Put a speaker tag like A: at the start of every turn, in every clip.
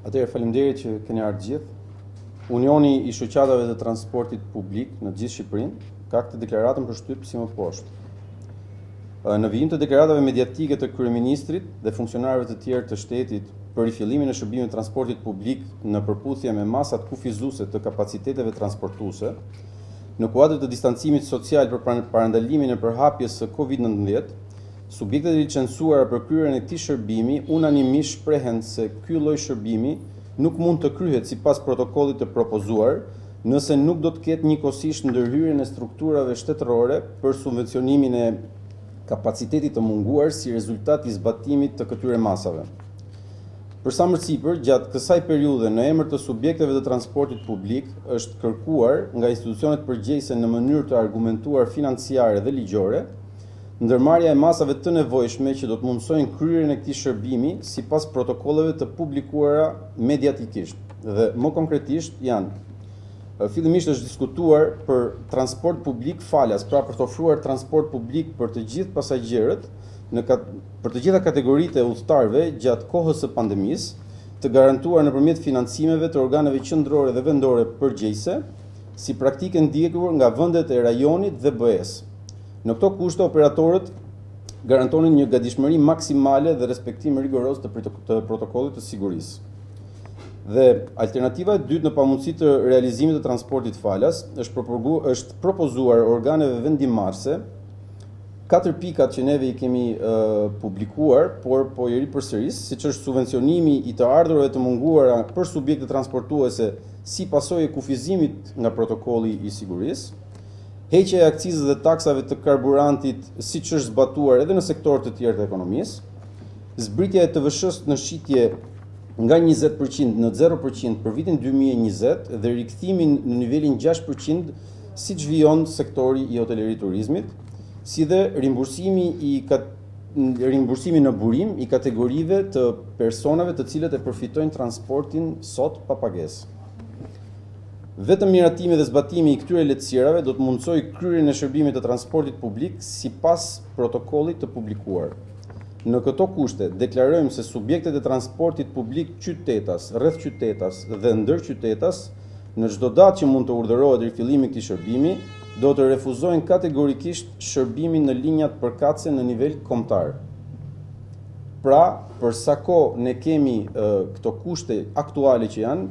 A: Atëherë faleminderit që keni ardhur gjithë. Unioni i Shoqatave të Transportit Publik në gjithë Shqipërinë ka këtë deklaratën për shtyp si më poshtë. Në vijim të deklaratave mediatike të kryeministrit dhe funksionarëve të tjerë të shtetit për rifillimin e shërbimit të transportit publik në përputhje me masat kufizuese të kapaciteteve transportuese, në kuadër të distancimit social për parandalimin e përhapjes së COVID-19, Subjektet e licensuara për kryerjen e këtij shërbimi unanimisht shprehen se ky lloj shërbimi nuk mund të kryhet sipas protokollit të propozuar nëse nuk do të ketë njëkohësisht ndërhyrjen e strukturave shtetërore për subvencionimin e kapacitetit të munguar si rezultat i zbatimit të këtyre masave për sa më sipër gjatë kësaj periudhe në emër të subjekteve të transportit publik është kërkuar nga institucionet përgjegjëse në mënyrë të argumentuar financiare dhe ligjore Ndërmarrja e masave të nevojshme që do të mundësojnë kryerjen e këtij shërbimi sipas protokolleve të publikuara mediatikisht dhe më konkretisht janë Fillimisht është diskutuar për transport publik falas, pra për të ofruar transport publik për të gjithë pasagjerët në për të gjitha kategoritë e udhëtarëve gjatë kohës së pandemisë, të garantuar nëpërmjet financimeve të organeve qendrore dhe vendore përgjegjëse, si praktikë e ndjekur nga vendet e rajonit dhe BE-së. Në këto kushte operatorët garantonin një gatishmëri maksimale dhe respektim rigoroz të protokollit të sigurisë. Dhe alternativa e dytë në pamundësi të realizimit të transportit falas është propozu, është propozuar organeve vendimmarrëse katër pikat që neve i kemi uh, publikuar, por po i ripërsëris, siç është subvencionimi i të ardhurave të munguara për subjektet transportuese si pasojë e kufizimit nga protokolli i sigurisë, Heqja e akcizës dhe taksave të karburantit siç është zbatuar edhe në sektorë të tjerë të ekonomisë. Zbritja e TVSH-së në shitje nga 20% në 0% për vitin 2020 dhe rikthimi në nivelin 6% siç vijon sektori i hoteleri turizmit, si dhe rimbursimi i rimbursimi në burim i kategorive të personave të cilët e përfitojnë transportin sot pa pagesë. Vetëm miratimi dhe zbatimi i këtyre lehtësirave do të mundësojë kryerjen e shërbimit të transportit publik sipas protokollit të publikuar. Në këto kushte, deklarojmë se subjektet e transportit publik qytetas, rrethqytetas dhe ndërqytetas, në çdo datë që mund të urdhërohet rifillimi i këtij shërbimi, do të refuzojnë kategorikisht shërbimin në linjat përkatëse në nivel kombëtar. Pra, për sa kohë ne kemi këto kushte aktuale që janë,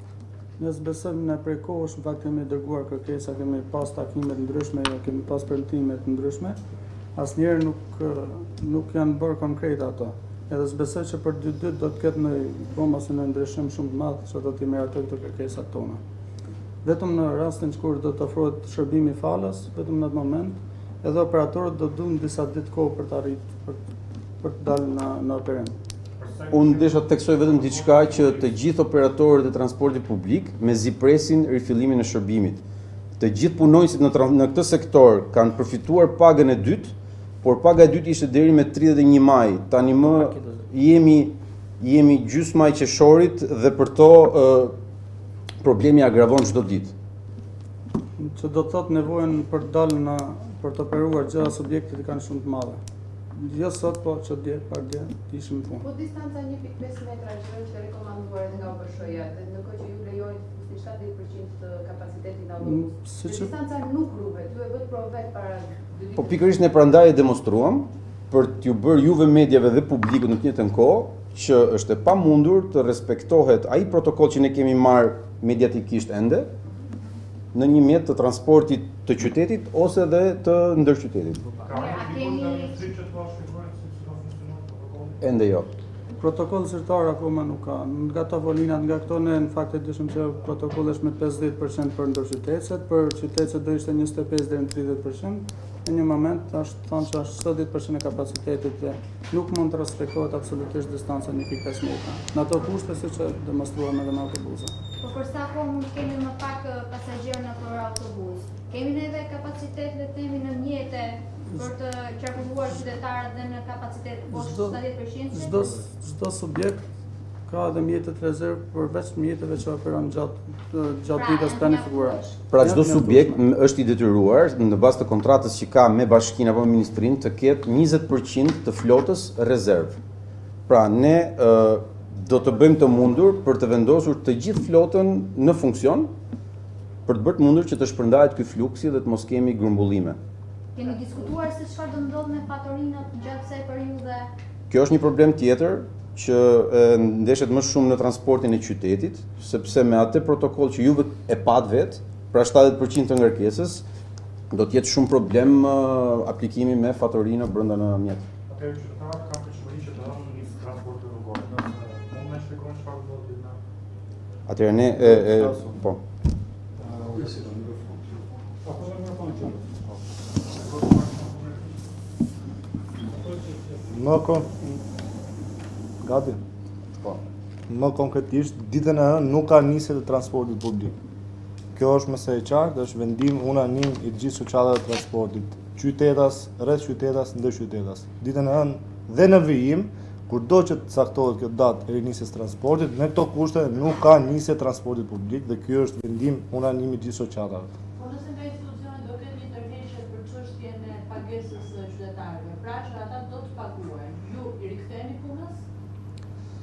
B: Ne s'besojmë ne prej kohësh në fakt kemi dërguar kërkesa kemi pas takime të ndryshme kemi pas premtime të ndryshme asnjëherë nuk nuk janë bërë konkrete ato edhe s'besoj që për dy ditë do të ketë ndonjë bomë ose ndonjë ndryshim shumë të madh që do t'i miratojë këto kërkesat tona vetëm në rastin kur do të ofrohet shërbimi falas vetëm në atë moment edhe operatorët do duan disa ditë kohë për të arritur për, për të dalë në, në operim
A: Unë desha të theksoj vetëm diçka që të gjithë operatorët e transportit publik me zi presin rifillimin e shërbimit. Të gjithë punonjësit në, në këtë sektor kanë përfituar pagën e dytë, por paga e dytë ishte deri me 31 maj. Tani më jemi jemi gjysma e qershorit dhe për to ë, problemi agravon çdo ditë.
B: Që do të thotë nevojën për të dalë në për të operuar gjitha subjektet e kanë shumë të madhe. Jo sot, po që dje, pardje, të ishim punë.
C: Po distanca 1.5 metra që është rekomanduar edhe nga OBSH-ja, dhe në kohë që ju lejohet të fusni 70% të kapacitetit në autobus, mm, dhe distanca nuk ruhet, ju e bëtë provet para...
A: Po pikërisht ne prandaj e demonstruam, për t'ju bërë juve mediave dhe publikut në të njëjtën kohë, që është e pamundur të respektohet ai protokoll që ne kemi marrë mediatikisht ende, në një mjet të transportit Të qytetit ose dhe të ndërqytetit. Ende jo.
B: Protokoll zyrtar akoma nuk ka. Nga tavolinat, nga këto ne në fakt e dishim që protokolli është me 50% për ndërqytetëset, për qytetëset do ishte 25 deri në 30%. Në një moment është thonë që është 70% e kapacitetit dhe Nuk mund të respektohet absolutisht distanca një pikë pesë metra, në ato kushte siç e demonstruam edhe me autobusin.
C: Po për sa kohë mund të kemi më pak pasagjerë nëpër autobusë? Kemi neve kapacitet, le të themi, në mjete
D: për të qarkulluar qytetarët dhe në kapacitet poshtë shtatëdhjetë përqind?
B: Çdo çdo subjekt ka edhe mjetet rezervë përveç mjeteve që operon gjatë gjatë ditës të
D: planifikuara.
A: Pra çdo subjekt është i detyruar në bazë të kontratës që ka me bashkinë apo me ministrinë të ketë 20% të flotës rezervë. Pra ne do të bëjmë të mundur për të vendosur të gjithë flotën në funksion për të bërë të mundur që të shpërndahet ky fluksi dhe të mos kemi grumbullime.
D: Keni diskutuar se çfarë do ndodh me fatorinot gjatë kësaj periudhe.
A: Ky është një problem tjetër që ndeshet më shumë në transportin e qytetit, sepse me atë protokoll që juve e patë vetë, pra 70 për qind të ngarkesës, do të jetë shumë problem aplikimi me fatorino brenda në mjet.
E: Atëherë qytetarët kanë pritshmëri që të hënë nis transporti rrugor. Mund na shpjegoni çfarë do të thotë gjithë na?
A: Atëherë ne e e po.
F: Më keni gati.
A: Po.
F: Më konkretisht, ditën e hënë nuk ka nisje të transportit publik. Kjo është mëse e qartë, është vendim unanim i të gjithë shoqatave të transportit, qytetas, rrethqytetas, ndërqytetas. Ditën e hënë dhe në vijim, kurdo që të caktohet kjo datë e rinisjes transportit, me këto kushte nuk ka nisje transportit publik dhe kjo është vendim unanim i të gjithë shoqatave.
G: Po nëse nga institucionet do ketë një tërheqje për çështjen e pagesës së qytetarëve, pra që ata do të paguajnë, ju i riktheheni punës?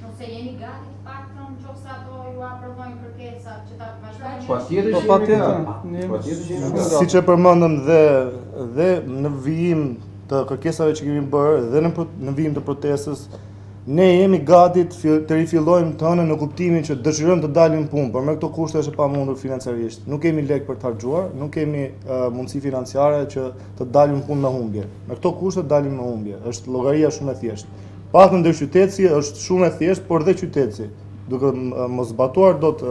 D: Nëse jeni gati të paktën nëse ato ju aprovojnë kërkesat që ta vazhdojnë.
A: Patjetër
B: po,
A: që jemi gati.
F: Siç e përmendëm dhe dhe në vijim të kërkesave që kemi bërë dhe në në vijim të protestës Ne jemi gati të rifillojmë të hënën në kuptimin që dëshirojmë të dalim punë, por me këto kushte është e pamundur financiarisht. Nuk kemi lek për të harxhuar, nuk kemi uh, mundësi financiare që të dalim punë në humbje. Me këto kushte dalim me humbje. Është llogaria shumë e thjeshtë. Pra ndërqytetësi është shumë e thjeshtë, por dhe qytetësi, duke mos zbatuar dot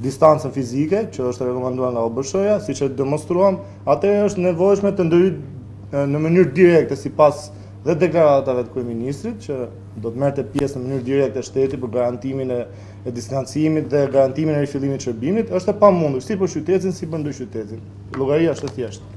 F: distancën fizike, që është rekomanduar nga OBSH-ja, siç e demonstruam, atëherë është e nevojshme të ndërhyjë në mënyrë direkte, sipas dhe deklaratave të Kryeministrit, që do të merrte pjesë në mënyrë direkte shteti për garantimin e distancimit dhe garantimin e rifillimit të shërbimit, është e pamundur, si për qytetin, si për ndërqytetin. Llogaria është e thjeshtë.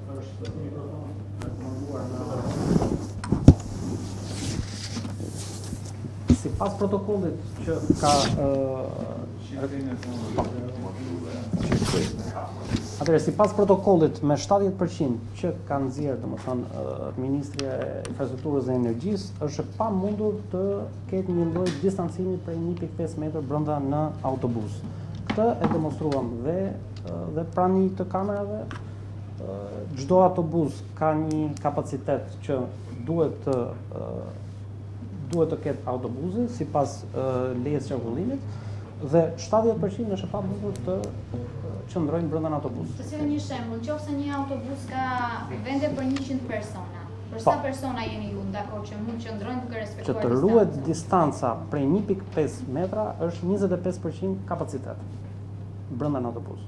H: Sipas protokollit që ka... Atëherë, sipas protokollit me 70% që ka nxjerrë, domethënë, Ministria e Infrastrukturës dhe Energjisë, është e pamundur të ketë një lloj distancimi prej 1.5 metër brenda në autobus. Këtë e demonstruam dhe, në prani të kamerave, Çdo autobus ka një kapacitet që duhet të duhet të ketë autobusi sipas lejes së qarkullimit dhe 70% është e pamundur të qëndrojnë brenda në autobus.
D: Të sjell një shembull, nëse një autobus ka vende për 100 persona, për sa po. persona jeni ju dakord që mund të qëndrojnë duke respektuar distancën?
B: Që të ruhet distanca prej 1.5 metra është 25% kapacitet brenda në autobus.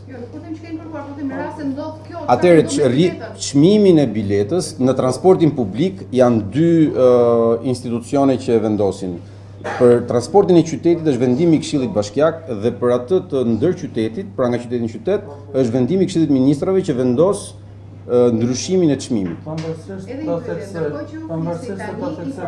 A: Atëherë çmimin e biletës në transportin publik janë dy institucione që e vendosin. Për transportin e qytetit është vendimi i Këshillit Bashkiak dhe për atë të ndërqytetit, pra nga qyteti në qytet, është vendimi i Këshillit Ministrave që vendos ndryshimin e çmimit.
B: Pavarësisht
C: se
B: pavarësisht se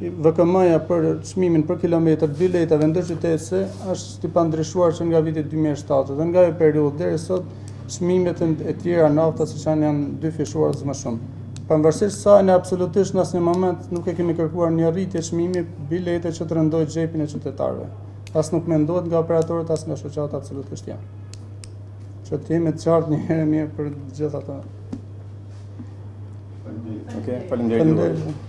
B: VKM-ja për çmimin për kilometër të biletave ndërqytetëse është e pandryshuar që nga viti 2007 dhe nga ajo periudhë deri sot çmimet e tjera nafta siç janë janë dyfishuar ose më shumë. Pavarësisht sa në absolutisht në asnjë moment nuk e kemi kërkuar një rritje çmimi bilete që të rëndojë xhepin e qytetarëve. As nuk mendohet nga operatorët as nga shoqata absolutisht janë. Që të jemi të qartë një herë e mirë për të gjithë ata.
A: Okej, okay,
B: faleminderit.